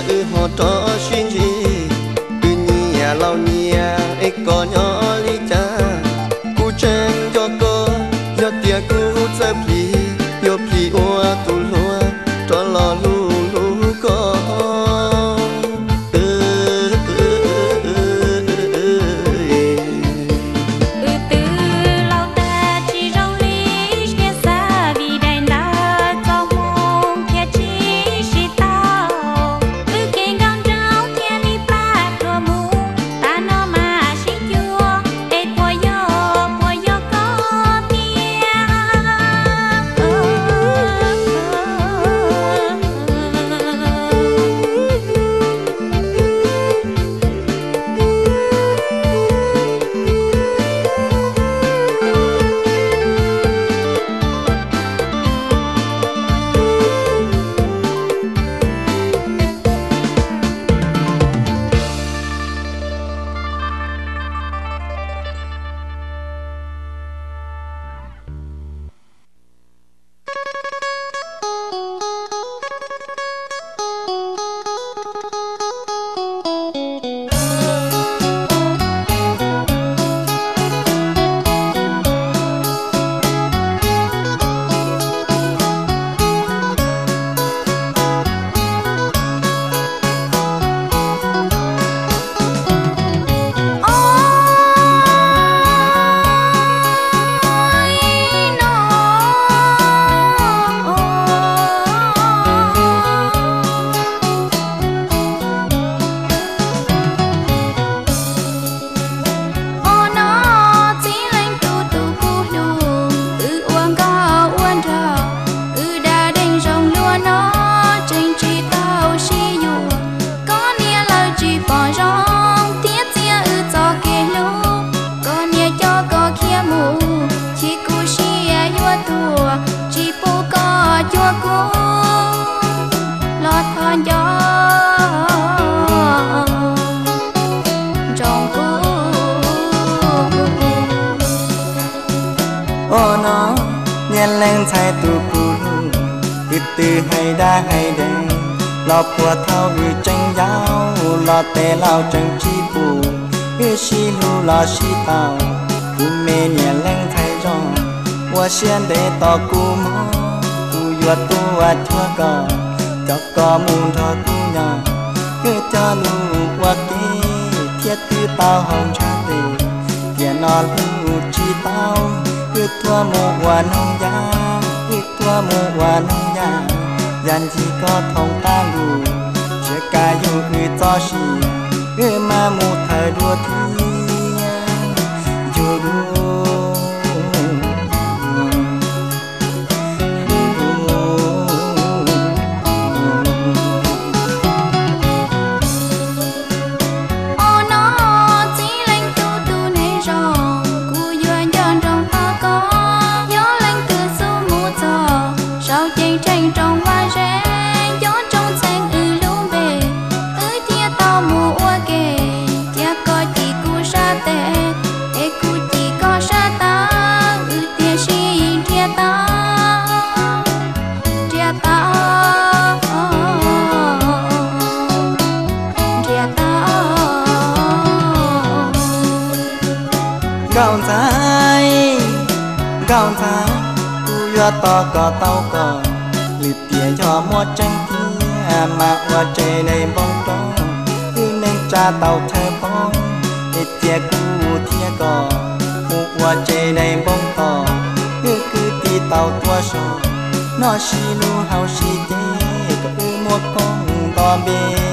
うほど信じ lên ชายตูกูติดตือให้ได้ให้เด้ลอปัวเท่าอือจังยาวลอเตเล่าจังจีปูอือชีลูลอชีเต่ากูเมเนียเล่งไทยจองวัวเชียนเดต่อกูมอกูหยวดตัวทั่วก่อจอกกอมูลทอกูยาคือจอลูกว่าเกเทียตือเต่าหอมชาติเกียนอนลู một quả nông giá ít thua một quả nông giá dàn chỉ có thông ta đủ chưa cả dù ư cho xì ư mà một thời đua thi cho to có tao cò, lịp tiền cho mua tranh kia, mà qua chơi này bóng đó cứ nên cha tao thay bóng, ít tiền cũ thiên cò. Mu qua chơi này bóng tò cứ cứ ti tao tua sổ nó xì lu hao xì tê, cứ mua con to bê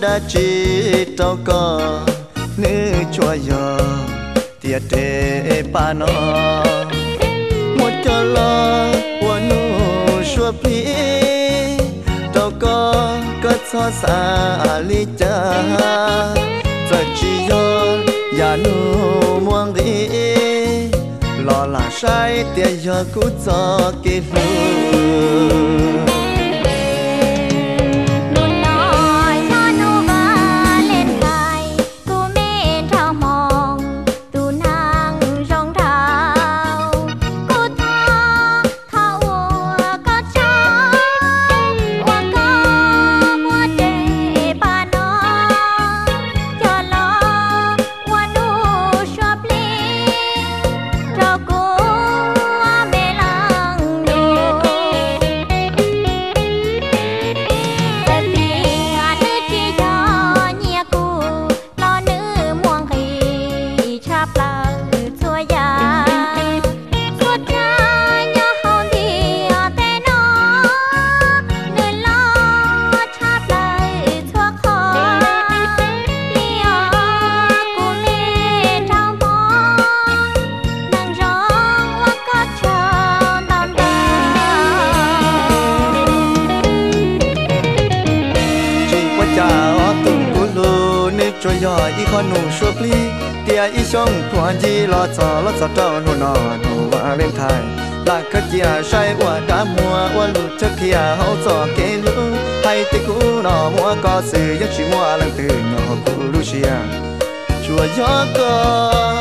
đã chỉ tao có nữ cho giờ tiệt tệ pa nó một cho lo của nụ xua phí tao có cất cho xa lý cha. Giờ chỉ do ya nụ muang đi, lo là sai tiệt giờ cút cho kỳ hương Con nụ sụp ly tia ý xong thua gì lo cho lo cho trâu nụ nọ nụ và lên thay. là khất kia sai ua đã mua ua lụt trước kia hậu cho kế lưu hay tí cũ nọ mua có sự giấc chỉ mua lần từ nhỏ cũ lu chia chùa gió cơ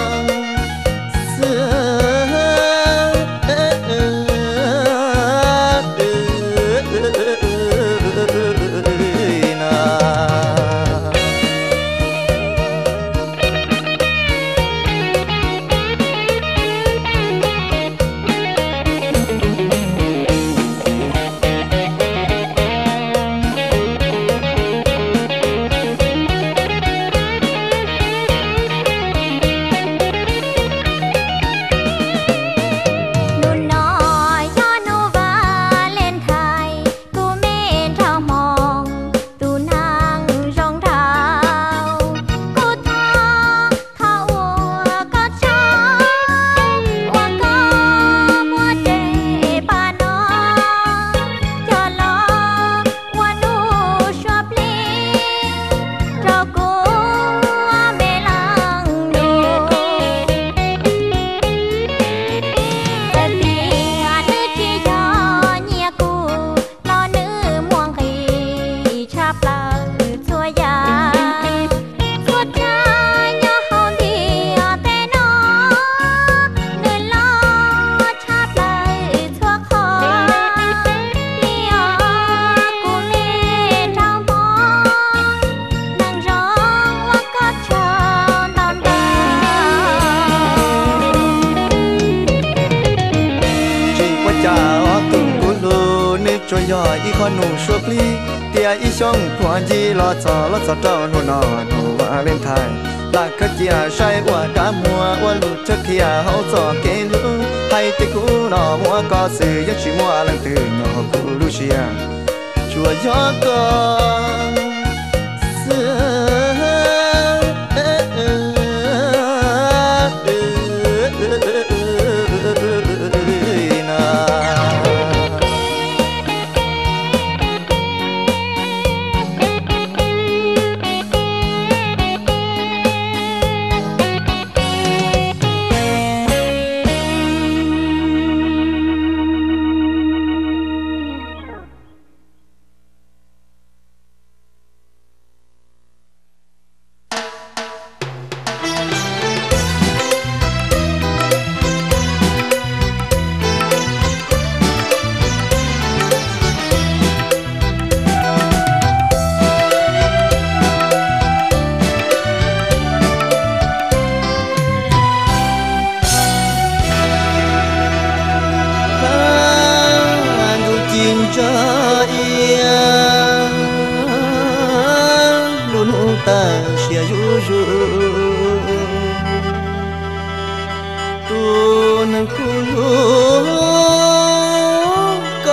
bia y xong quan gì lo cho lo cho cho nô nọ nô và lên thai. Là khất chi à sai qua đã mua qua lụt chất khi à hậu cho kê hay tê cũ nọ mua có sự giấc chỉ mua lần từ nhỏ cũ lu chùa gió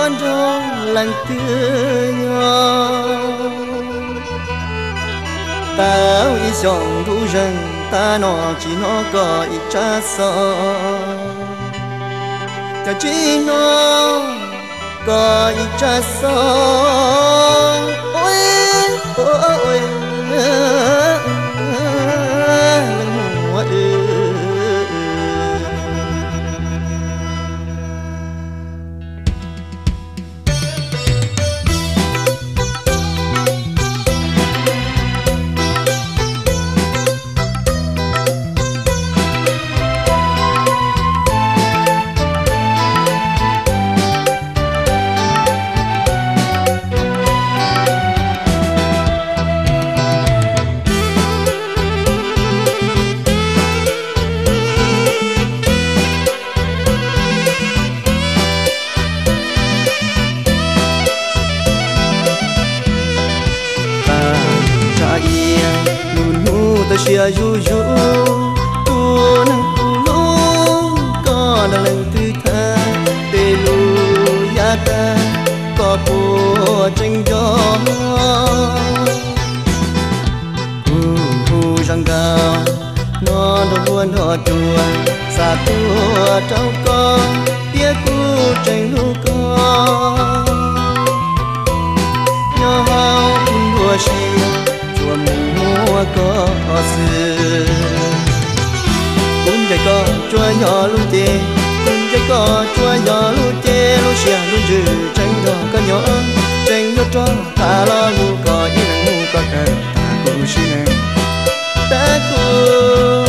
con đó lành tiếng ta ý dòng đủ rừng, ta nó chỉ nó có ít cha sợ ta chỉ nó có ít cha sợ ôi ôi ôi. Hu răng nó đâu buồn họ chùa xa tua trong con tia cu tranh lu con nhỏ hao đua chi, chùa mua có sư cũng dạy con chùa nhỏ luôn tê cũng dạy con chùa nhỏ luôn tê luôn xia à, luôn dư tranh đó con nhỏ. Tranh nhỏ cho ta lo ngu có như là ngu có cần ta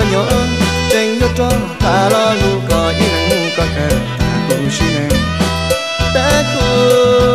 个鸟儿，正一张大拉路个一人个个，不是人，但苦。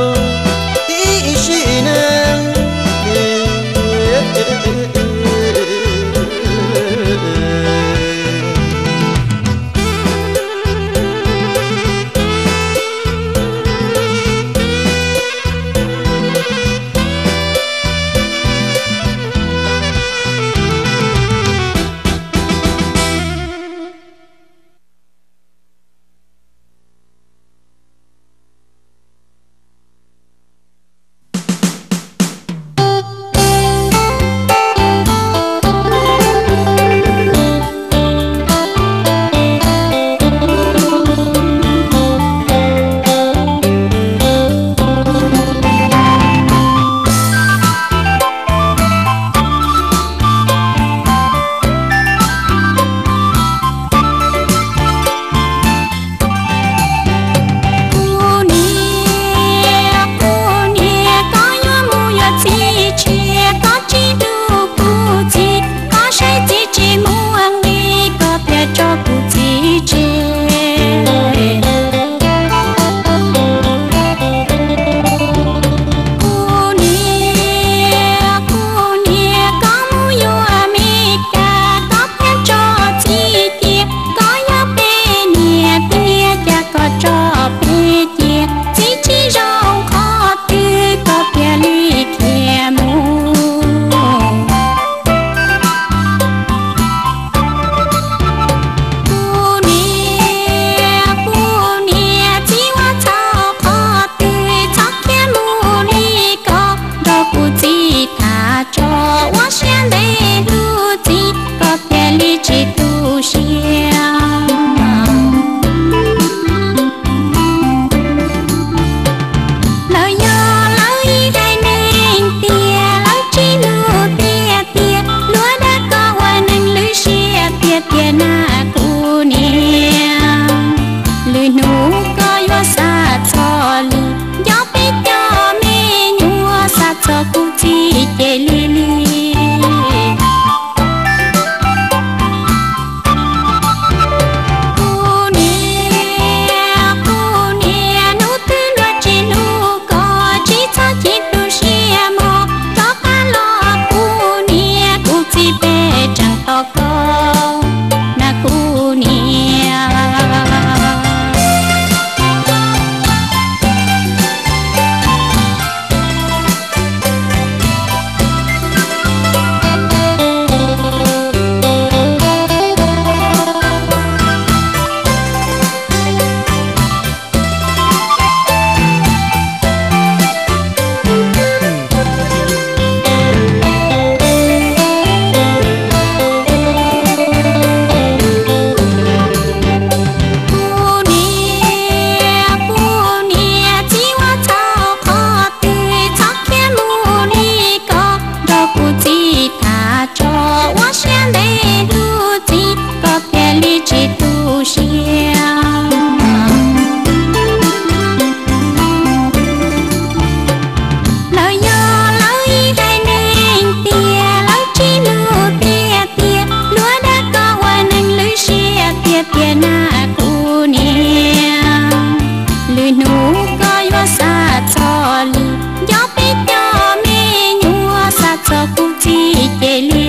Yeli